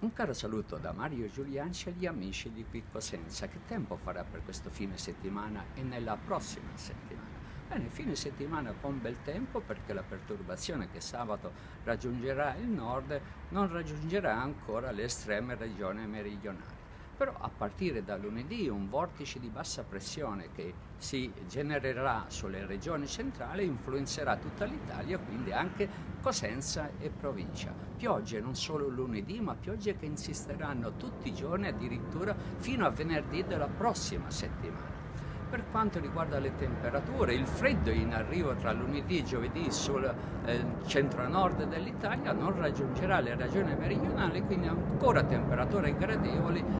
Un caro saluto da Mario Giulianci agli amici di Qui Cosenza. Che tempo farà per questo fine settimana e nella prossima settimana? Bene, fine settimana con bel tempo perché la perturbazione che sabato raggiungerà il nord non raggiungerà ancora le estreme regioni meridionali però a partire da lunedì un vortice di bassa pressione che si genererà sulle regioni centrali influenzerà tutta l'Italia, quindi anche Cosenza e provincia. Piogge non solo lunedì, ma piogge che insisteranno tutti i giorni, addirittura fino a venerdì della prossima settimana. Per quanto riguarda le temperature, il freddo in arrivo tra lunedì e giovedì sul eh, centro-nord dell'Italia non raggiungerà le regioni meridionali, quindi ancora temperature gradevoli